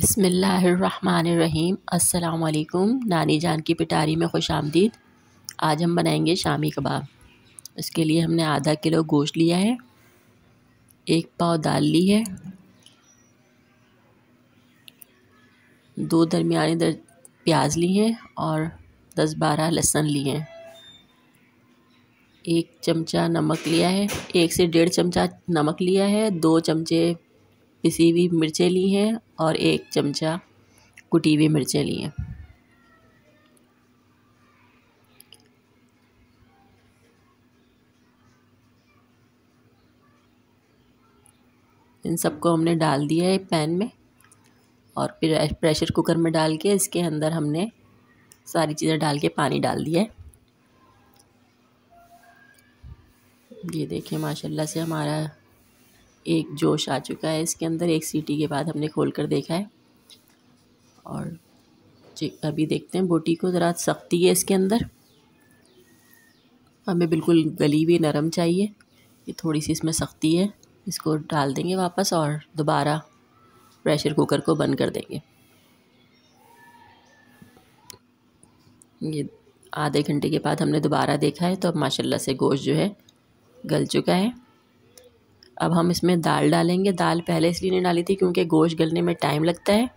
बसमीम अस्सलाम नानी जान की पिटारी में खुश आमदीद। आज हम बनाएँगे शामी कबाब। इसके लिए हमने आधा किलो गोश्त लिया है। एक पाव दाल ली है। दो दरमियानी दर प्याज ली हैं और दस बारह लहसुन लिए हैं। एक चमचा नमक लिया है। एक से डेढ़ चमचा नमक लिया है। दो चमचे पिसी हुई मिर्चें ली हैं और एक चमचा कुटी हुई मिर्चें ली हैं। इन सबको हमने डाल दिया है पैन में और फिर प्रेशर कुकर में डाल के इसके अंदर हमने सारी चीज़ें डाल के पानी डाल दिया है। ये देखिए, माशाल्लाह से हमारा एक जोश आ चुका है। इसके अंदर एक सीटी के बाद हमने खोल कर देखा है। और अभी देखते हैं। बोटी को ज़रा सख्ती है इसके अंदर। हमें बिल्कुल गली हुई नरम चाहिए। ये थोड़ी सी इसमें सख्ती है। इसको डाल देंगे वापस और दोबारा प्रेशर कुकर को बंद कर देंगे। ये आधे घंटे के बाद हमने दोबारा देखा है। तो अब माशाल्लाह से गोश्त जो है गल चुका है। अब हम इसमें दाल डालेंगे। दाल पहले इसलिए नहीं डाली थी क्योंकि गोश्त गलने में टाइम लगता है,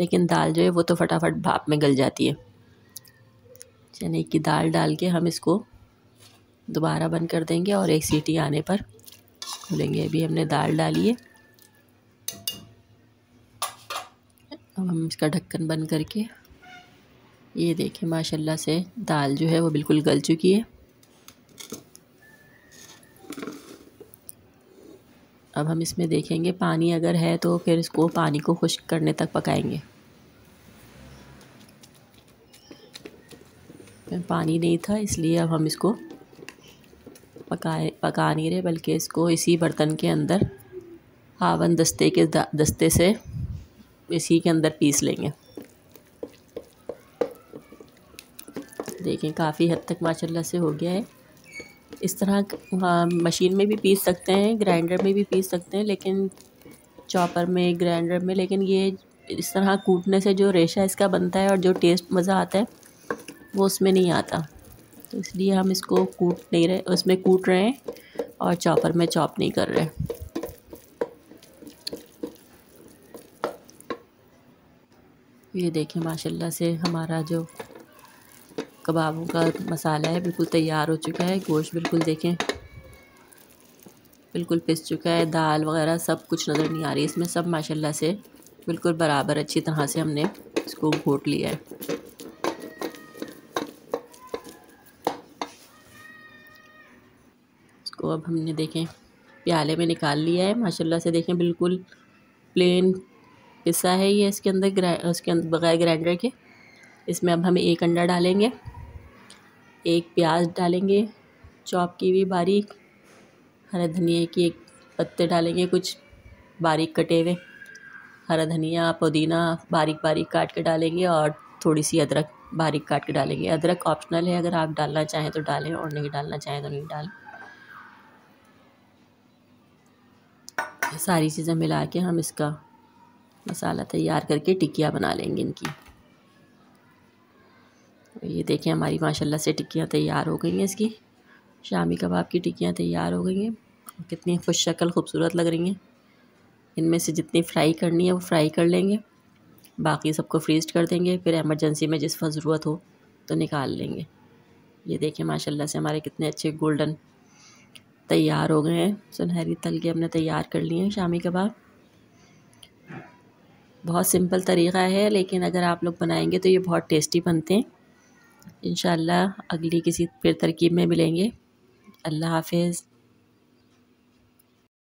लेकिन दाल जो है वो तो फटाफट भाप में गल जाती है। चने की दाल डाल के हम इसको दोबारा बंद कर देंगे और एक सीटी आने पर खोलेंगे। अभी हमने दाल डाली है। अब हम इसका ढक्कन बंद करके ये देखें, माशाल्लाह से दाल जो है वो बिल्कुल गल चुकी है। अब हम इसमें देखेंगे, पानी अगर है तो फिर इसको पानी को खुश्क करने तक पकाएँगे। पानी नहीं था, इसलिए अब हम इसको पकाए, पका नहीं रहे, बल्कि इसको इसी बर्तन के अंदर हावन दस्ते के दस्ते से इसी के अंदर पीस लेंगे। देखें, काफ़ी हद तक माशाल्लाह से हो गया है। इस तरह हाँ मशीन में भी पीस सकते हैं, ग्राइंडर में भी पीस सकते हैं, लेकिन चॉपर में, ग्राइंडर में, लेकिन ये इस तरह कूटने से जो रेशा इसका बनता है और जो टेस्ट मज़ा आता है, वो उसमें नहीं आता। तो इसलिए हम इसको कूट नहीं रहे, उसमें कूट रहे हैं और चॉपर में चॉप नहीं कर रहे। ये देखिए, माशाल्लाह से हमारा जो कबाबों का मसाला है, बिल्कुल तैयार हो चुका है, गोश्त बिल्कुल देखें। बिल्कुल पिस चुका है, दाल वगैरह सब कुछ नज़र नहीं आ रही इसमें, सब माशाल्लाह से बिल्कुल बराबर अच्छी तरह से हमने इसको घोट लिया है। इसको अब हमने देखें, प्याले में निकाल लिया है, माशाल्लाह से देखें, बिल्कुल प्लेन पिसा है ये इसके अंदर उसके अंदर बगैर ग्राइंडर के। इसमें अब हम एक अंडा डालेंगे। एक प्याज डालेंगे, चॉप की हुई बारीक, हरा धनिया की एक पत्ते डालेंगे, कुछ बारीक कटे हुए। हरा धनिया, पुदीना बारीक बारीक काट के डालेंगे और थोड़ी सी अदरक बारीक काट के डालेंगे। अदरक ऑप्शनल है, अगर आप डालना चाहें तो डालें, और नहीं डालना चाहें तो नहीं डालें। सारी चीज़ें मिला के हम इसका मसाला तैयार करके टिकिया बना लेंगे इनकी। ये देखें हमारी माशाल्लाह से टिक्कियाँ तैयार हो गई हैं इसकी। शामी कबाब की टिक्कियाँ तैयार हो गई हैं। कितनी खुश शक्ल, खूबसूरत लग रही हैं। इनमें से जितनी फ्राई करनी है वो फ्राई कर लेंगे। बाकी सबको फ्रीज कर देंगे, फिर एमरजेंसी में जिस ज़रूरत हो तो निकाल लेंगे। ये देखें माशाल्लाह से हमारे कितने अच्छे गोल्डन तैयार हो गए हैं। सुनहरी तल के हमने तैयार कर लिए हैं शामी कबाब। बहुत सिंपल तरीक़ा है, लेकिन अगर आप लोग बनाएँगे तो ये बहुत टेस्टी बनते हैं। इन अगली किसी फिर तरकीब में मिलेंगे। अल्लाह हाफिज़।